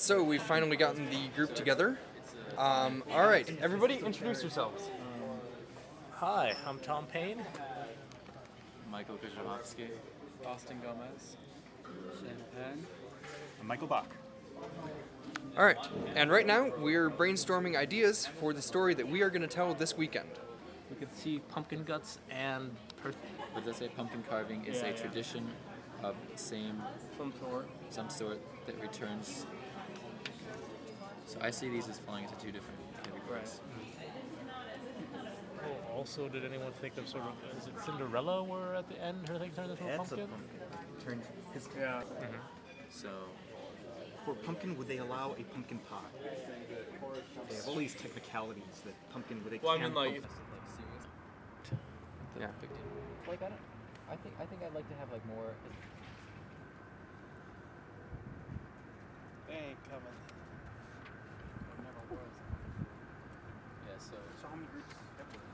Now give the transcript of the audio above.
so we've finally gotten the group together. Um, all right, everybody, introduce yourselves. Hi, I'm Tom Payne. Michael Kujamovsky. Austin Gomez. Champagne. Michael Bach. All right, and right now we're brainstorming ideas for the story that we are going to tell this weekend. We could see pumpkin guts and per- But does say pumpkin carving is Yeah, a yeah. tradition of same Some sort. some sort that returns. So I see these as falling into two different categories. oh, also, did anyone think of sort of is it Cinderella where at the end her thing turns into a That's a pumpkin? pumpkin. Turns his, Yeah. Mm-hmm. So for pumpkin, would they allow a pumpkin pie? They have all these technicalities that pumpkin would they Well, I mean, like, pump- Yeah. Like I don't. I think I think I'd like to have like more. They ain't coming. So how many groups?